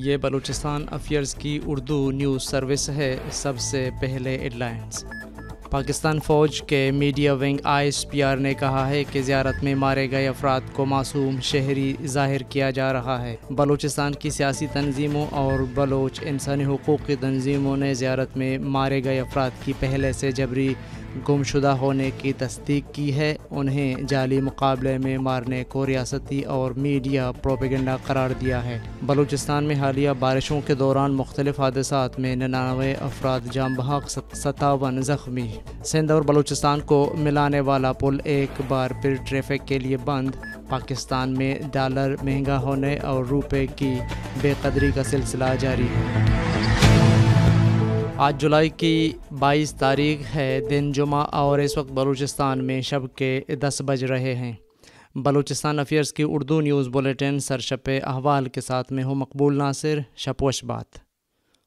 ये बलूचिस्तान अफेयर्स की Urdu news service है। सबसे पहले हेडलाइंस। पाकिस्तान फ़ौज के media wing I S P R ने कहा है कि ज़्यारत में मारे गए अफराद को मासूम शहरी ज़ाहिर किया जा रहा है। बलूचिस्तान की सियासी तंजीमों और बलोच इंसानी हकूक़ की तंजीमों ने ज़्यारत में मारे गए अफराद की पहले से जबरी गुमशुदा होने की तस्दीक की है। उन्हें जाली मुकाबले में मारने को रियासती और मीडिया प्रोपेगेंडा करार दिया है। बलूचिस्तान में हालिया बारिशों के दौरान मुख्तलिफ़ हादसा में निन्यानवे अफराद जाम बहक सतावन ज़ख्मी। सिंध और बलूचिस्तान को मिलाने वाला पुल एक बार फिर ट्रैफ़िक के लिए बंद। पाकिस्तान में डॉलर महँगा होने और रुपए की बेकदरी का सिलसिला जारी है। आज जुलाई की 22 तारीख है, दिन जुमा और इस वक्त बलूचिस्तान में शब के 10 बज रहे हैं। बलूचिस्तान अफेयर्स की उर्दू न्यूज़ बुलेटिन सरशप अहवाल के साथ में हूँ मकबूल नासिर शपोश बात।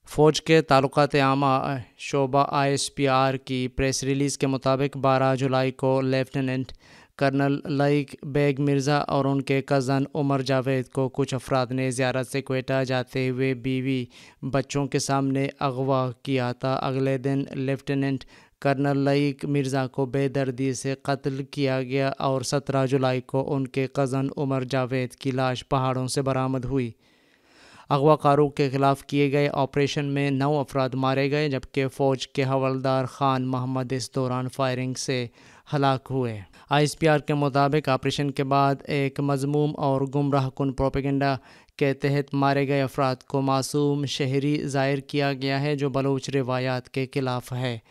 फ़ौज के ताल्लुक़ आमा, शोबा आई एस पी आर की प्रेस रिलीज़ के मुताबिक 12 जुलाई को लेफ्टिनेंट कर्नल लईक बेग मिर्ज़ा और उनके कज़न उमर जावेद को कुछ अफराद ने ज़्यारत से कोयटा जाते हुए बीवी बच्चों के सामने अगवा किया था। अगले दिन लेफ्टिनेंट कर्नल लईक मिर्ज़ा को बेदर्दी से कत्ल किया गया और 17 जुलाई को उनके कज़न उमर जावेद की लाश पहाड़ों से बरामद हुई। अगवाकारों के ख़िलाफ़ किए गए ऑपरेशन में नौ अफराद मारे गए, जबकि फ़ौज के हवलदार खान मोहम्मद इस दौरान फायरिंग से हलाक हुए। आईएसपीआर के मुताबिक ऑपरेशन के बाद एक मजमूम और गुमराह कन प्रोपेगेंडा के तहत मारे गए अफराद को मासूम शहरी ज़ाहिर किया गया है, जो बलूच रवायात के ख़िलाफ़ है।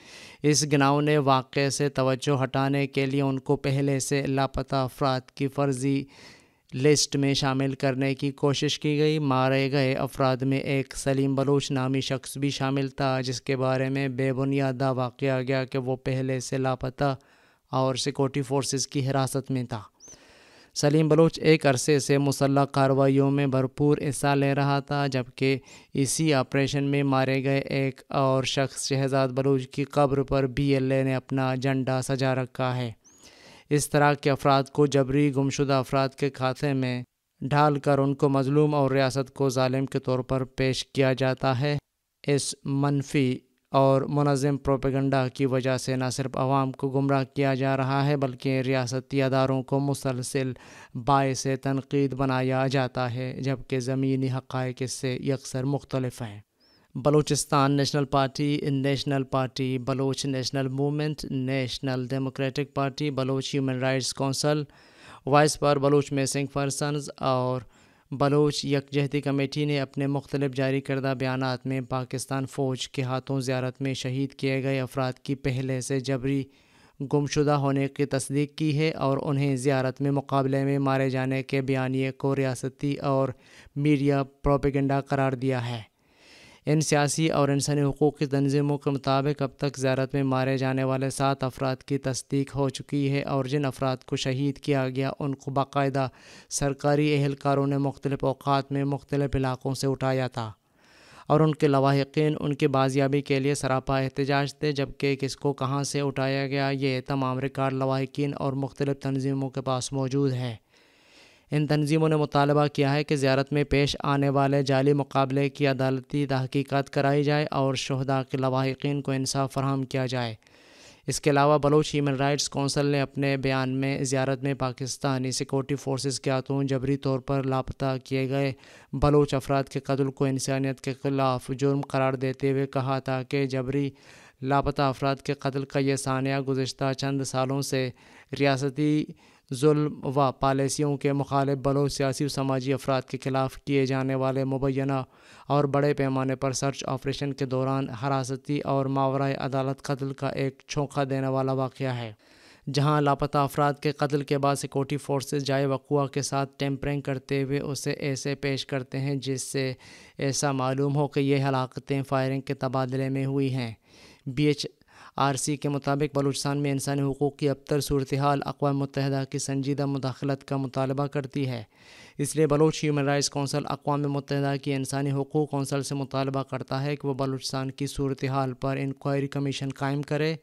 इस गनाव ने वाक़े से तवज्जो हटाने के लिए उनको पहले से लापता अफराद की फ़र्ज़ी लिस्ट में शामिल करने की कोशिश की गई। मारे गए अफराद में एक सलीम बलूच नामी शख्स भी शामिल था, जिसके बारे में बेबुनियाद दावा किया गया कि वो पहले से लापता और सिक्योरिटी फोर्सेस की हिरासत में था। सलीम बलोच एक अरसे से मुसल्ह कार्रवाइयों में भरपूर हिस्सा ले रहा था, जबकि इसी ऑपरेशन में मारे गए एक और शख्स शहजाद बलूच की कब्र पर बी एल ए ने अपना झंडा सजा रखा है। इस तरह के अफराद को जबरी गुमशुदा अफराद के खाते में ढाल कर उनको मजलूम और रियासत को ालिम के तौर पर पेश किया जाता है। इस मनफी और मनज़म प्रोपेगंडा की वजह से न सिर्फ़ आवाम को गुमराह किया जा रहा है, बल्कि रियासती अदारों को मुसलसल बायस तनकीद बनाया जाता है, जबकि ज़मीनी हक़ इससे यकसर मुख्तलफ हैं। Balochistan national party national party, Baloch national movement, national democratic party, Baloch human rights council voice पर बलोच मेसिंग पर्सनस और बलोच यकजहती कमेटी ने अपने मुख्तलिफ़ जारी करदा बयान में पाकिस्तान फ़ौज के हाथों ज़्यारत में शहीद किए गए अफराद की पहले से जबरी गुमशुदा होने की तस्दीक की है और उन्हें ज़्यारत में मुकाबले में मारे जाने के बयानी को रियासती और मीडिया प्रोपेगेंडा करार दिया है। इन सियासी और इंसानी हकूक़ की तनजीमों के मुताबिक अब तक ज़्यारत में मारे जाने वाले सात अफराद की तस्दीक हो चुकी है और जिन अफराद को शहीद किया गया, उनको बाकायदा सरकारी एहलकारों ने मुख्तलिफ़ अवकात में मुख्तलिफ़ इलाक़ों से उठाया था। और उनके लवाहकिन, उनकी बाजियाबी के लिए सरापा एहतजाज थे, जबकि किसको कहाँ से उठाया गया, ये तमाम रिकॉर्ड लवाहकिन और मुख्तलिफ़ तनजीमों के पास मौजूद है। इन तनजीमों ने मुतालबा किया है कि ज़्यारत में पेश आने वाले जाली मुकाबले की अदालती तहकीक़त कराई जाए और शहदा के लवाहकिन को इंसाफ फराम किया जाए। इसके अलावा बलोच ह्यूमन राइट्स कौंसल ने अपने बयान में ज़्यारत में पाकिस्तानी सिक्योरिटी फोर्सेस के हाथों जबरी तौर पर लापता किए गए बलोच अफराद के कत्ल को इंसानियत के ख़िलाफ़ जुर्म करार देते हुए कहा था कि जबरी लापता अफराद के कत्ल का यह सानिया गुज्त चंद सालों से रियासती जुल्म व पॉलिसियों के मुखालिफ बलोच सियासी और समाजी अफराद के ख़िलाफ़ किए जाने वाले मुबैना और बड़े पैमाने पर सर्च ऑपरेशन के दौरान हरासती और मावरा अदालत कत्ल का एक छोंका देने वाला वाक़ है, जहाँ लापता अफराद के कत्ल के बाद सिक्योरिटी फोर्सेज जाए वकुआ के साथ टेम्परिंग करते हुए उसे ऐसे पेश करते हैं जिससे ऐसा मालूम हो कि ये हलाकतें फायरिंग के तबादले में हुई हैं। बी एच आर सी के मुताबिक बलूचिस्तान में इंसानी हकूक़ की अबतर सूरत हाल अकवा मुतहदा की संजीदा मुदाखलत का मुतालबा करती है। इसलिए बलूच ह्यूमन राइट्स कौंसल अकवा मुतहदा की इंसानी हकूक़ कौंसल से मुतालबा करता है कि वह बलूचिस्तान की सूरत हाल पर इंक्वायरी कमीशन कायम करे।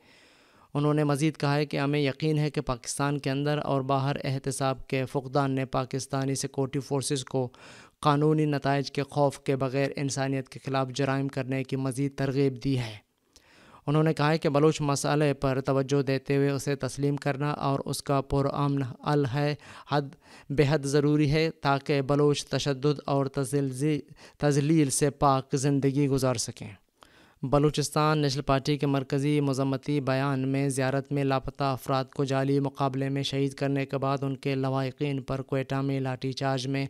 उन्होंने मज़ीद कहा है कि हमें यकीन है कि पाकिस्तान के अंदर और बाहर एहतसाब के फ़ुकदान ने पाकिस्तानी सिक्योरिटी फोर्सेस को कानूनी नतज के खौफ के बगैर इंसानियत के ख़िलाफ़ जराइम करने की मज़ीद तरगीब दी है। उन्होंने कहा है कि बलूच मसाले पर तवज्जो देते हुए उसे तस्लीम करना और उसका पुरान अल है हद, बेहद ज़रूरी है ताकि बलूच तशद और तजलील से पाक ज़िंदगी गुजार सकें। बलूचिस्तान नेशनल पार्टी के मरकज़ी मजम्मती बयान में ज़्यारत में लापता अफराद को जाली मुकाबले में शहीद करने के बाद उनके लवाकिन पर कोयटा में लाठीचार्ज में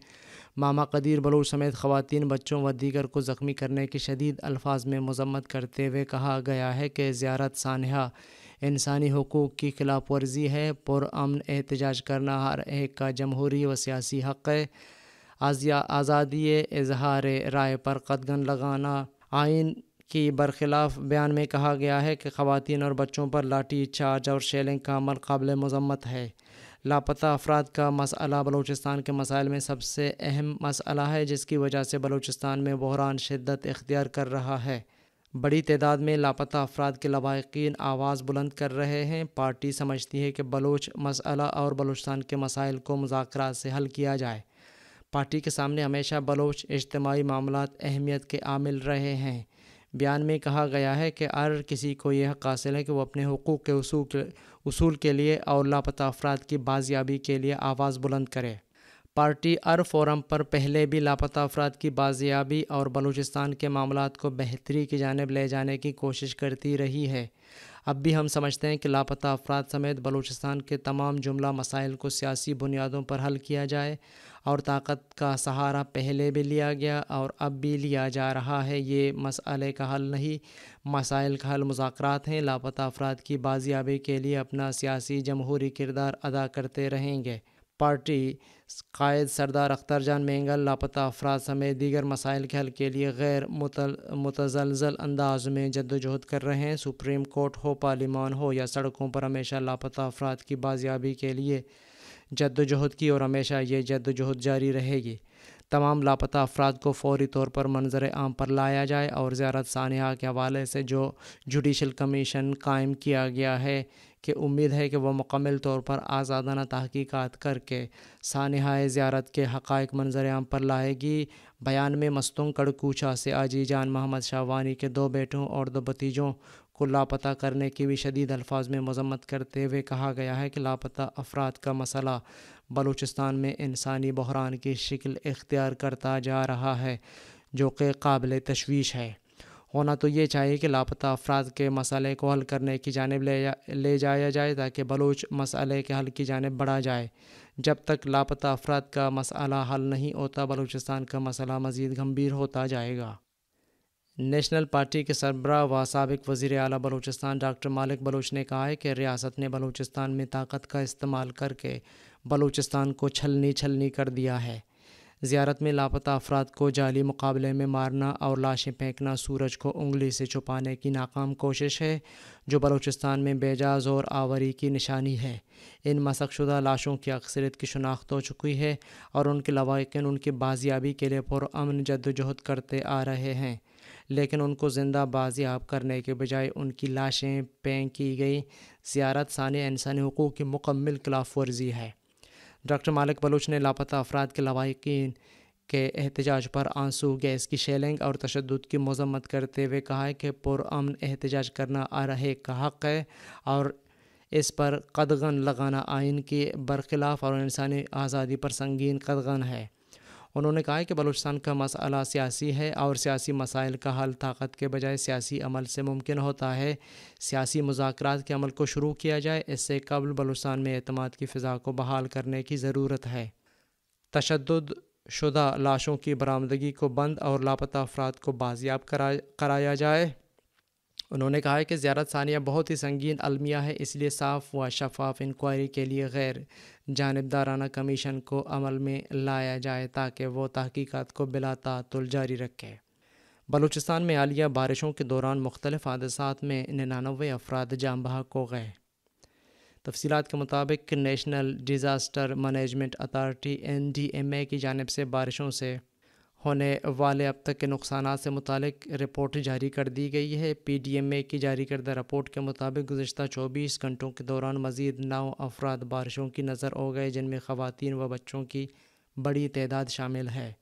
मामा कदीर बलूच समेत ख़वान बच्चों व दीगर को ज़ख्मी करने की शदीद अल्फाज में मजम्मत करते हुए कहा गया है कि ज़्यारत सानहा इंसानी हकूक़ की खिलाफ वर्जी है। पुरान एहतजाज करना हर एक का जमहूरी व सियासी हक़ है। आजिया आज़ादी इजहार राय पर कदगन लगाना। आइन की बरखिलाफ बयान में कहा गया है कि ख़वान और बच्चों पर लाठी चार्ज और शेलिंग का अमल काबिल मजम्मत है। लापता अफराद का मसला बलूचिस्तान के मसाइल में सबसे अहम मसला है, जिसकी वजह से बलूचिस्तान में बहरान शिद्दत इख्तियार कर रहा है। बड़ी तादाद में लापता अफराद के लवाकिन आवाज़ बुलंद कर रहे हैं। पार्टी समझती है कि बलोच मसला और बलूचिस्तान के मसाइल को मुजाकर से हल किया जाए। पार्टी के सामने हमेशा बलोच इज्तमाही मामला अहमियत के आमिल रहे हैं। बयान में कहा गया है कि हर किसी को यह हक हासिल है कि वह अपने हकूक़ के उसूल के लिए और लापता अफराद की बाजियाबी के लिए आवाज़ बुलंद करे। पार्टी अर फोरम पर पहले भी लापता अफराद की बाजियाबी और बलूचिस्तान के मामलों को बेहतरी की जानब ले जाने की कोशिश करती रही है। अब भी हम समझते हैं कि लापता अफराद समेत बलूचिस्तान के तमाम जुमला मसाइल को सियासी बुनियादों पर हल किया जाए और ताकत का सहारा पहले भी लिया गया और अब भी लिया जा रहा है। ये मसले का हल नहीं, मसाइल का हल मुजाकरात हैं। लापता अफराद की बाजियाबी के लिए अपना सियासी जमहूरी किरदार अदा करते रहेंगे। पार्टी, कायद सरदार अख्तर जान मेंगल लापता अफराद समेत दीगर मसाइल के हल के लिए गैर मुतजलजल अंदाज में जद्दोजहद कर रहे हैं। सुप्रीम कोर्ट हो, पार्लिमान हो या सड़कों पर हमेशा लापता अफराद की बाजियाबी के लिए जद्दोजहद की और हमेशा ये जद्दोजहद जारी रहेगी। तमाम लापता अफराद को फौरी तौर पर मंजर आम पर लाया जाए और ज़्यारत सानहा के हवाले से जो जुडिशल कमीशन कायम किया गया है कि उम्मीद है कि वह मुकम्मल तौर पर आज़ादाना तहकीक़ात करके सानहा ज़्यारत के हक़ मंजर आम पर लाएगी। बयान में मस्तूं कड़कूचा से आजी जान मोहम्मद शाहवानी के दो बेटों और दो भतीजों को लापता करने की भी शदीद अल्फाज में मजम्मत करते हुए कहा गया है कि लापता अफराद का मसला बलूचिस्तान में इंसानी बहरान की शिकल इख्तियार करता जा रहा है, जो कि काबिल तशवीश है। होना तो ये चाहिए कि लापता अफराद के मसले को हल करने की जानब ले जा, ले जाया जाए ताकि बलूच मसले के हल की जानब बढ़ा जाए। जब तक लापता अफराद का मसला हल नहीं होता बलूचिस्तान का मसला मज़ीद गंभीर होता जाएगा। नेशनल पार्टी के सरबरा व सबक वज़ी अली बलूचिस्तान डॉक्टर मालिक बलूच ने कहा है कि रियासत ने बलूचिस्तान में ताकत का इस्तेमाल करके बलूचिस्तान को छलनी छलनी कर दिया है। ज़्यारत में लापता अफराद को जाली मुकाबले में मारना और लाशें फेंकना सूरज को उंगली से छुपाने की नाकाम कोशिश है, जो बलूचिस्तान में बेजाज और आवरी की निशानी है। इन मशकशुदा लाशों की अक्सरियत की शनाख्त हो चुकी है और उनके लवाकिन उनकी बाजियाबी के लिए पुरअमन जद्दोजहद करते आ रहे हैं। लेकिन उनको ज़िंदा बाजियाब करने के बजाय उनकी लाशें पें की गई। ज़्यारत सानी इंसानी हकूक़ की मुकम्मल खिलाफ वर्जी है। डॉक्टर मालिक बलोच ने लापता अफराद के लवाकिन के एहतजाज पर आँसू, गैस की शेलिंग और तशद की मजम्मत करते हुए कहा है कि पुरान एहतजाज करना आ रहे का हक़ है और इस पर कदगन लगाना आइन के बरखिलाफ़ और इंसानी आज़ादी पर संगीन कदगन है। उन्होंने कहा कि बलूचिस्तान का मसला सियासी है और सियासी मसाइल का हल ताकत के बजाय सियासी अमल से मुमकिन होता है। सियासी मुजाकर के अमल को शुरू किया जाए, इससे कबल बलूचिस्तान में अतमाद की फ़िज़ा को बहाल करने की ज़रूरत है। तशद शुदा लाशों की बरामदगी को बंद और लापता अफराद को बाजियाब करा कराया जाए। उन्होंने कहा कि ज़्यारत सानिया बहुत ही संगीन अलमिया है, इसलिए साफ़ व शफाफ इंक्वायरी के लिए गैर जानबदाराना कमीशन को अमल में लाया जाए ताकि वो तहकीक़ात को बिला तातुल जारी रखे। बलूचिस्तान में आलिया बारिशों के दौरान मुख्तलिफ़ हादसा में निन्यानवे अफराद जाम बहक हो गए। तफसीत के मुताबिक national disaster management authority N D M A की जानब से बारिशों से होने वाले अब तक के नुकसान से मुतक रिपोर्ट जारी कर दी गई है। पी डी एम ए की जारी करदा रिपोर्ट के मुताबिक गुजशत चौबीस घंटों के दौरान मज़ीद नौ अफराद बारिशों की नज़र हो गए, जिनमें ख़वान व बच्चों की बड़ी तादाद शामिल है।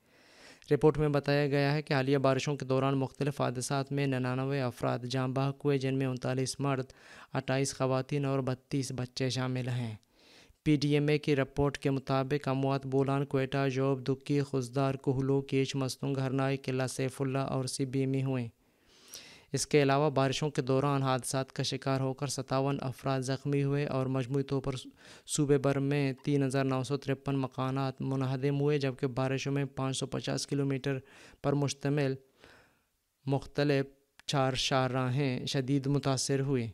रिपोर्ट में बताया गया है कि हालिया बारिशों के दौरान मुख्तलिफ़ हादसा में निन्यानवे अफराद जाँ बहक हुए, जिनमें उनतालीस मर्द, अट्ठाईस खवतिन और बत्तीस बच्चे शामिल हैं। पी डी एम ए की रिपोर्ट के मुताबिक अमवात बोलान, कोयटा, जोब, दुक्की खुजदार कोहलो कीच मस्तुंग, हरनाई, किला सैफुल्ला और सिबीमी हुए। इसके अलावा बारिशों के दौरान हादसा का शिकार होकर सतावन अफराद ज़ख्मी हुए और मजमू तौर पर सूबे भर में तीन हज़ार नौ सौ तिरपन मकान मुनहदम हुए, जबकि बारिशों में पाँच सौ पचास किलोमीटर पर मुश्तमिल, मुख्तलिफ़ चार शाहराहें शदीद मुतासर हुई।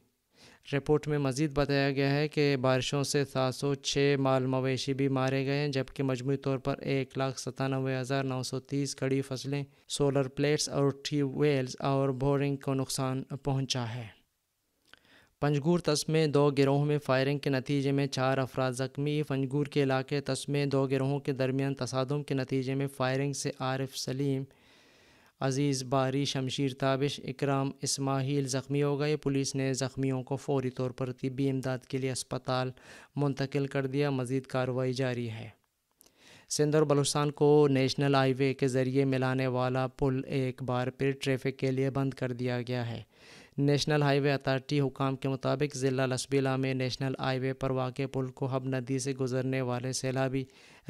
रिपोर्ट में मज़ीद बताया गया है कि बारिशों से सात सौ छः माल मवेशी भी मारे गए हैं, जबकि मजमू तौर पर एक लाख सतानवे हज़ार नौ सौ तीस कड़ी फ़सलें, सोलर प्लेट्स और ट्यूबवेल्स और बोरिंग को नुकसान पहुँचा है। पंजगूर तस्मे दो गिरोहों में फायरिंग के नतीजे में चार अफराद ज़ख्मी, पंजगूर के इलाके तस्मे दो गिरोहों के दरमियान तसादम के नतीजे में फायरिंग से आरिफ सलीम अज़ीज़ बारी, शमशीर ताबिश, इकराम इसमाहील ज़ख्मी हो गए। पुलिस ने ज़ख्मियों को फौरी तौर पर तबी इमदाद के लिए अस्पताल मुंतकिल कर दिया। मज़ीद कार्रवाई जारी है। सिंध और बलूचिस्तान को नेशनल हाईवे के ज़रिए मिलाने वाला पुल एक बार फिर ट्रैफ़िक के लिए बंद कर दिया गया है। नेशनल हाईवे अथॉरिटी हुकाम के मुताबिक ज़िला लसबीला में नेशनल हाईवे पर वाक़ पुल को हब नदी से गुजरने वाले सैलाबी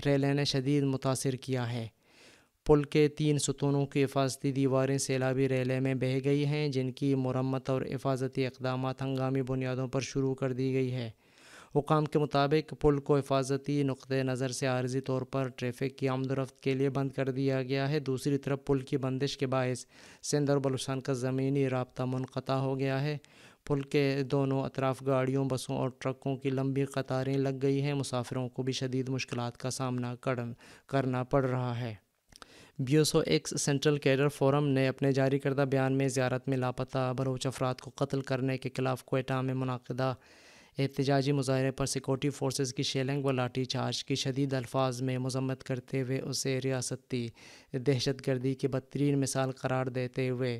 रेले ने शदीद मुतासर किया है। पुल के तीन सतूनों की हिफाजती दीवारें सैलाबी रेले में बह गई हैं, जिनकी मरम्मत और हिफाजती इकदाम हंगामी बुनियादों पर शुरू कर दी गई है। हुकाम के मुताबिक पुल को हिफाजती नुक़ नज़र से आर्जी तौर पर ट्रैफ़िक की आमदरफ्त के लिए बंद कर दिया गया है। दूसरी तरफ़ पुल की बंदिश के बायस सिंध और बलूचिस्तान का ज़मीनी रबता मुनक़ा हो गया है। पुल के दोनों अतराफ़ गाड़ियों, बसों और ट्रकों की लंबी कतारें लग गई हैं। मुसाफिरों को भी शदीद मुश्किल का सामना करना पड़ रहा है। BSO ex central cadre forum ने अपने जारी करदा बयान में ज़्यारत में लापता बलोच अफराद को कत्ल करने के खिलाफ कोयटा में मुनदा एहतजाजी मुजाहरे पर सिक्योरिटी फोर्सेस की शेलिंग व लाठी चार्ज की शदीद अल्फाज में मजम्मत करते हुए उसे रियासती दहशत गर्दी की बदतरीन मिसाल करार देते हुए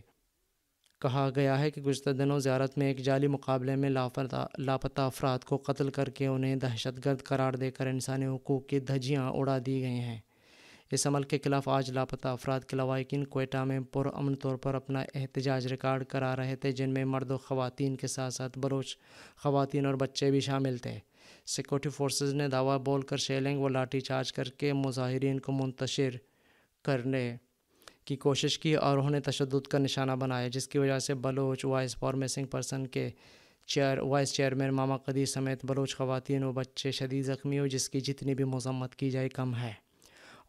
कहा गया है कि गुजशत दिनों ज़्यारत में एक जाली मुकाबले में लापता लापता अफराद को कत्ल करके उन्हें दहशत गर्द करार देकर इंसानी हकूक़ की धज्जियाँ उड़ा दी गई हैं। इस अमल के खिलाफ आज लापता अफराद के लवाकिन कोयटा में पुरअमन तौर पर अपना एहतजाज रिकॉर्ड करा रहे थे, जिनमें मर्द व ख़वान के साथ साथ बलोच ख़वान और बच्चे भी शामिल थे। सिक्योरिटी फोर्सेज ने दावा बोलकर शेलिंग व लाठी चार्ज करके मुजाहरीन को मुंतशिर करने की कोशिश की और उन्हें तशद का निशाना बनाया, जिसकी वजह से Baloch voice for missing person के chair, vice chairman Mama Qadeer समेत बलोच ख़वान व बच्चे शदीद ज़ख्मी हुए जिसकी जितनी भी मजम्मत की जाए कम है।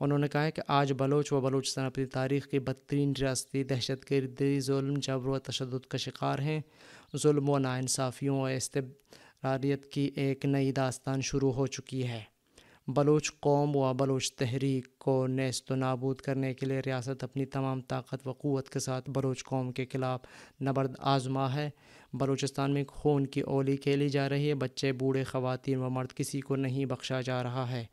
उन्होंने कहा है कि आज बलोच व बलूचिस्तान अपनी तारीख़ की बदतरीन रियासती दहशत गर्दी, जुल्म, जबर व तशद का शिकार हैं। जुल्म व नाानसाफ़ियों व इसतरारियत की एक नई दास्तान शुरू हो चुकी है। बलोच कौम व बलोच तहरीक को नस्त व नाबूद करने के लिए रियासत अपनी तमाम ताकत व क़वत के साथ बलोच कौम के ख़िलाफ़ नबर्द आज़मा है। बलूचिस्तान में खून की ओली खेली जा रही है। बच्चे, बूढ़े ख़वान व मर्द किसी को नहीं बख्शा जा रहा है।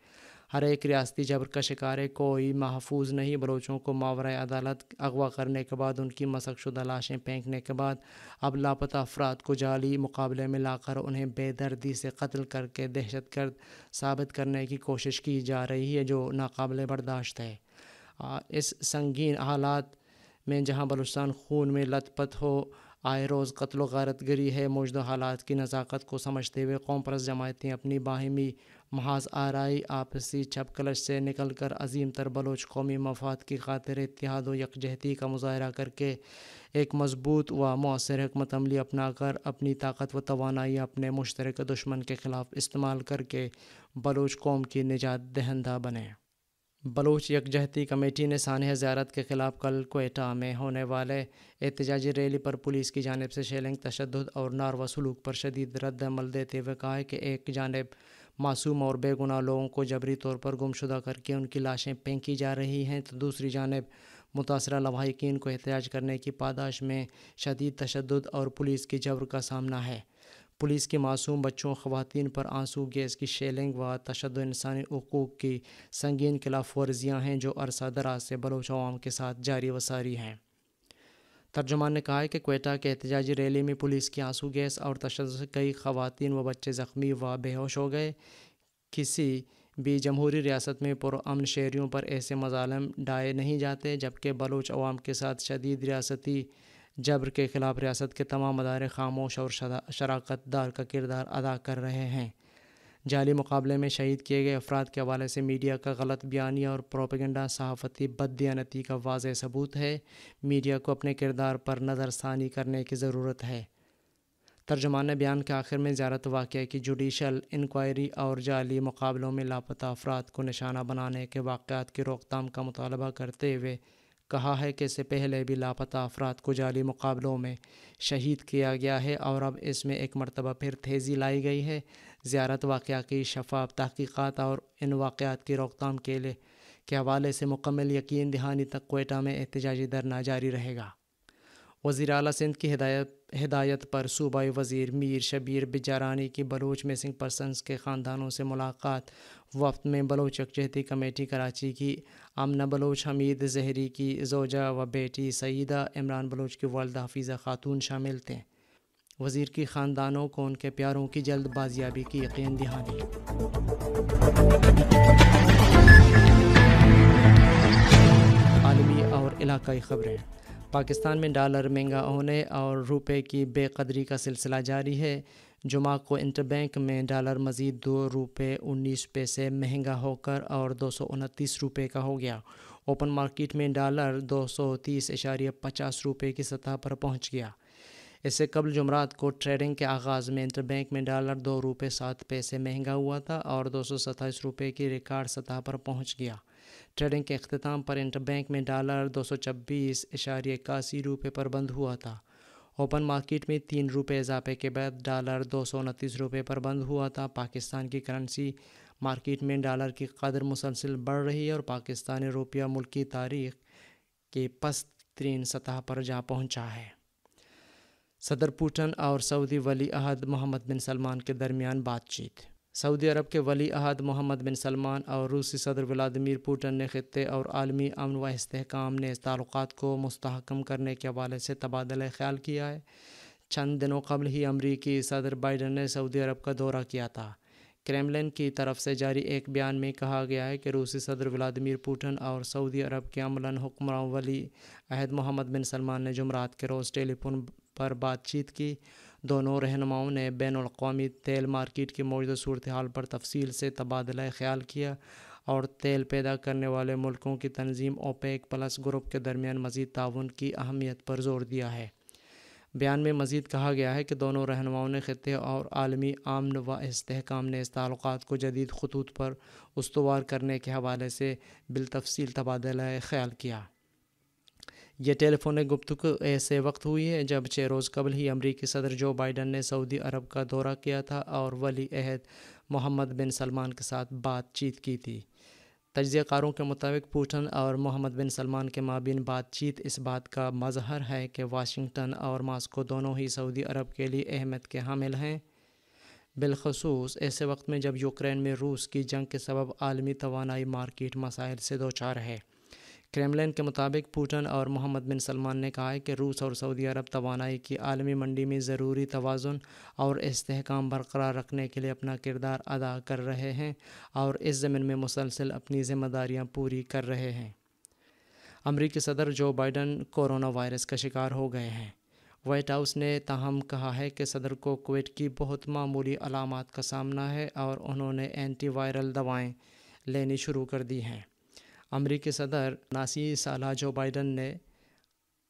हर एक रियासती जबर का शिकार है, कोई महफूज नहीं, बलोचों को मावरा अदालत अगवा करने के बाद, उनकी मशकशुदा लाशें फेंकने के बाद, अब लापता अफराद को जाली मुकाबले में लाकर उन्हें बेदर्दी से कत्ल करके दहशत गर्द साबित करने की कोशिश की जा रही है, जो नाकबिल बर्दाश्त है। इस संगीन हालात में जहाँ बलुस्तान खून में लथपथ हो, आए रोज़ कत्ल गारतगरी है, मौजूदा हालात की नज़ाकत को समझते हुए कौम परस जमायतें अपनी बाहमी महाज आरई आपसी छप कलश से निकल कर अजीम तर बलोच कौमी मफाद की खातिर इतिहाद व यकजहती का मुजाहरा करके एक मज़बूत व मौसर हमत अमली अपना कर अपनी ताकत व तोानाई अपने मुश्तर दुश्मन के ख़िलाफ़ इस्तेमाल करके बलोच कौम की निजात दहंदा बने। बलूच यकजहती कमेटी ने सानह ज़्यारत के ख़िलाफ़ कल कोयटा में होने वाले एहतजाजी रैली पर पुलिस की जानब से शेलिंग तशद और नारवा सलूक पर शदीद रद्द अमल देते हुए कहा कि एक जानब मासूम और बेगुनाह लोगों को जबरी तौर पर गुमशुदा करके उनकी लाशें फेंकी जा रही हैं। तो दूसरी जानब, मुतासर लवाकिन को एहतजाज करने की पादाश में शदीद तशद और पुलिस की जबर का सामना है। पुलिस के मासूम बच्चों ख़वान पर आँसू, गैस की शेलिंग व तशद इंसानी हकूक़ की संगीन खिलाफ वर्जियाँ हैं जो अरसा दराज से बलोच अवाम के साथ जारी वसारी हैं। तर्जुमान ने कहा है कि कोयटा के एहतजाजी रैली में पुलिस की आँसू गैस और तशद से कई खवतिन व बच्चे ज़ख्मी व बेहोश हो गए। किसी भी जमहूरी रियासत में पुरान शहरीों पर ऐसे मजालम डाए नहीं जाते, जबकि बलोच अवाम के साथ शदीद रियासती जबर के ख़िलाफ़ रियासत के तमाम अदारे खामोश और शराकत दार का किरदार अदा कर रहे हैं। जाली मुकाबले में शहीद किए गए अफराद के हवाले से मीडिया का गलत बयानी और प्रोपेगेंडा सहाफ़ती बदयानती का वाज सबूत है। मीडिया को अपने किरदार पर नज़रसानी करने की ज़रूरत है। तर्जमान बयान के आखिर में ज़्यारत वाक़ की जुडिशल इंक्वायरी और जाली मुकाबलों में लापता अफराद को निशाना बनाने के वाक़ात की रोकथाम का मुतालबा करते हुए कहा है कि इससे पहले भी लापता अफराद को जाली मुकाबलों में शहीद किया गया है और अब इसमें एक मरतबा फिर तेज़ी लाई गई है। ज़्यारत वाक़ की शफाफ, तहकीक़ात और इन वाक़ात की रोकथाम के लिए के हवाले से मुकम्मल यकीन दहानी तक कोयटा में एहतजाजी धरना जारी रहेगा। वज़ी अली सिंध की हिदायत हिदायत पर सूबाई वज़ीर मीर शबीर बिजारानी की बलोच मिसिंग पर्सनस के ख़ानदानों से मुलाकात वफ्त में बलोच यकजहती कमेटी कराची की आमना बलोच हमीद जहरी की जोजा व बेटी सईदा इमरान बलोच की वालद हफीज़ा खातून शामिल थे। वज़ीर की ख़ानदानों को उनके प्यारों की जल्द बाजियाबी की यकीन दहानी। आलमी और इलाकई ख़बरें। पाकिस्तान में डॉलर महँगा होने और रुपए की बेकदरी का सिलसिला जारी है। जुमा को इंटरबैंक में डॉलर मज़ीद दो रुपये उन्नीस पैसे महँगा होकर और दो सौ उनतीस रुपये का हो गया। ओपन मार्केट में डॉलर दो सौ तीस इशारिया पचास रुपये की सतह पर पहुँच गया। इससे कबल जुमरात को ट्रेडिंग के आगाज़ में इंटरबैंक में डॉलर दो रुपये सात पैसे महँगा हुआ था और दो सौ सत्ताईस रुपये की रिकॉर्ड सतह पर पहुँच गया। ट्रेडिंग के अख्ताम पर इंटरबैंक में डॉलर दो सौ छब्बीस इशारे इक्यासी रुपये पर बंद हुआ था। ओपन मार्केट में तीन रुपये इजाफे के बाद डॉलर दो सौ उनतीस रुपये पर बंद हुआ था। पाकिस्तान की करेंसी मार्केट में डॉलर की कदर मुसलसिल बढ़ रही है और पाकिस्तानी रुपया मुल्क तारीख के पस्त तरीन सतह पर जा पहुँचा है। सदर पुटन और सऊदी वली अहद मोहम्मद बिन सलमान के दरमियान बातचीत। सऊदी अरब के वली अहद मोहम्मद बिन सलमान और रूसी सदर व्लादिमिर पुटन ने ख़त्े और आलमी अमन व इसकाम ने इस ताल्लुक़ को मस्तकम करने के हवाले से तबादला ख्याल किया है। चंद दिनों कबल ही अमरीकी सदर बाइडन ने सऊदी अरब का दौरा किया था। क्रेमलिन की तरफ़ से जारी एक बयान में कहा गया है कि रूसी सदर व्लादिमिर पुटन और सऊदी अरब के अमला हुक्मरान वली अहद मोहम्मद बिन सलमान ने जुमरात के रोज़ टेलीफोन पर बातचीत की। दोनों रहनुमाओं ने बैन अवी तेल मार्केट की मौजूदा सूरत हाल पर तफसील से तबादला ख्याल किया और तेल पैदा करने वाले मुल्कों की तनजीम ओपेक प्लस ग्रुप के दरमियान मज़ीद ताउन की अहमियत पर ज़ोर दिया है। बयान में मज़ीद कहा गया है कि दोनों रहनुमाओं ने ख़त्े और आलमी आमन व इसकाम ने इस ताल्लुक़ को जदीद खतूत पर उसवार करने के हवाले से बिलतफसील तबादला ख्याल किया। यह टेलीफोनिक गुफ्तु ऐसे वक्त हुई है जब छः रोज़ कबल ही अमरीकी सदर जो बाइडन ने सऊदी अरब का दौरा किया था और वली अहद मोहम्मद बिन सलमान के साथ बातचीत की थी। तजियाकारों के मुताबिक पूटन और मोहम्मद बिन सलमान के माबिन बातचीत इस बात का मजहर है कि वाशिंगटन और मास्को दोनों ही सऊदी अरब के लिए अहमियत के हामिल हैं। बिलखसूस ऐसे वक्त में जब यूक्रेन में रूस की जंग के सबब आलमी तोानाई मार्केट मसाइल से दो चार है। क्रेमलिन के मुताबिक पुटन और मोहम्मद बिन सलमान ने कहा है कि रूस और सऊदी अरब तोानाई की आलमी मंडी में ज़रूरी तोज़ुन और इसकाम बरकरार रखने के लिए अपना किरदार अदा कर रहे हैं और इस ज़मीन में मुसलसल अपनी ज़िम्मेदारियाँ पूरी कर रहे हैं। अमरीकी सदर जो बाइडन कोरोना वायरस का शिकार हो गए हैं। वाइट हाउस ने ताहम कहा है कि सदर को कोविड की बहुत मामूली अलामत का सामना है और उन्होंने एंटी वायरल दवाएँ लेनी शुरू कर दी हैं। अमरीकी सदर नासी साल जो बाइडन ने,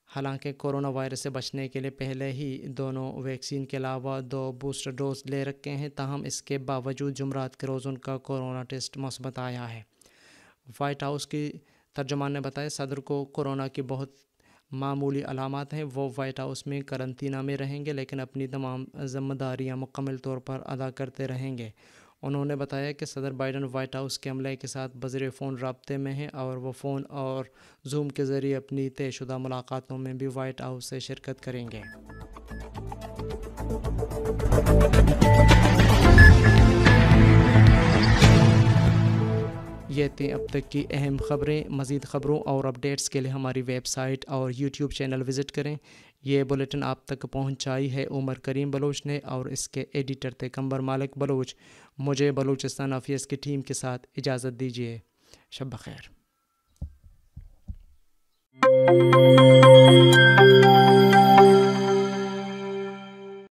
हालाँकि कोरोना वायरस से बचने के लिए पहले ही दोनों वैक्सीन के अलावा दो बूस्टर डोज ले रखे हैं, ताहम इसके बावजूद जुमरात के रोज़ उनका कोरोना टेस्ट मस्बत आया है। वाइट हाउस की तर्जमान ने बताया, सदर को कोरोना की बहुत मामूली अलामत हैं, वो वाइट हाउस में करंतना में रहेंगे, लेकिन अपनी तमाम ज़िम्मेदारियाँ मुकम्मल तौर पर अदा करते रहेंगे। उन्होंने बताया कि सदर बाइडन वाइट हाउस के अमले के साथ बजर फ़ोन रबते में हैं और वह फ़ोन और जूम के ज़रिए अपनी तयशुदा मुलाकातों में भी वाइट हाउस से शिरकत करेंगे। ये थी अब तक की अहम ख़बरें, मज़ीद ख़बरों और अपडेट्स के लिए हमारी वेबसाइट और यूट्यूब चैनल विज़िट करें। ये बुलेटिन आप तक पहुंचाई है उमर करीम बलोच ने और इसके एडिटर थे कंबर मालिक बलोच। मुझे बलूचिस्तान अफेयर्स की टीम के साथ इजाज़त दीजिए। शब खैर।